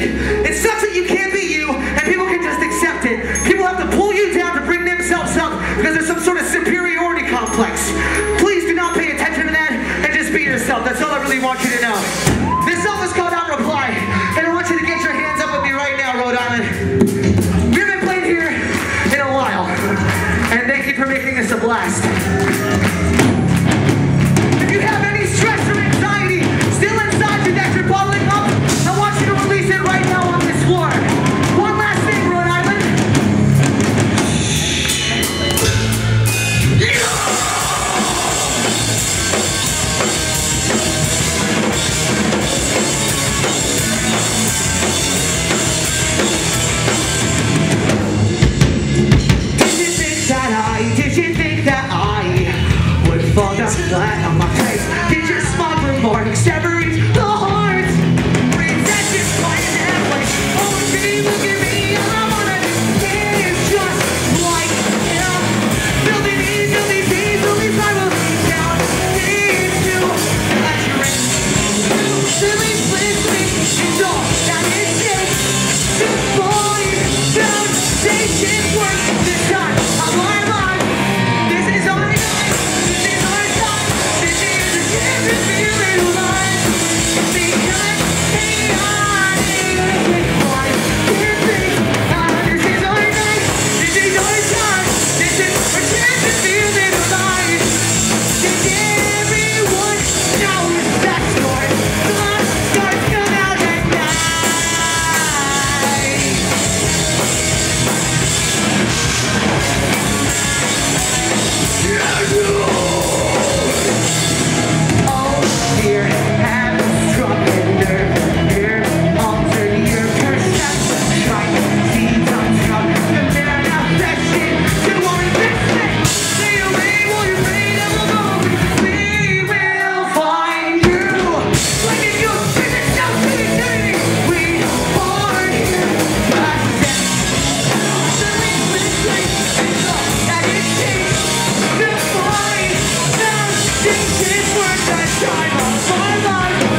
It's It sucks that you can't be you and people can just accept it. People have to pull you down to bring themselves up because there's some sort of superiority complex. Please do not pay attention to that and just be yourself. That's all I really want you to know. This song is called @Reply and I want you to get your hands up with me right now, Rhode Island. We haven't played here in a while and thank you for making this a blast. eyes flat on my face Did your smug remarks ever words that shine upon my life.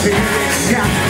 Felicidade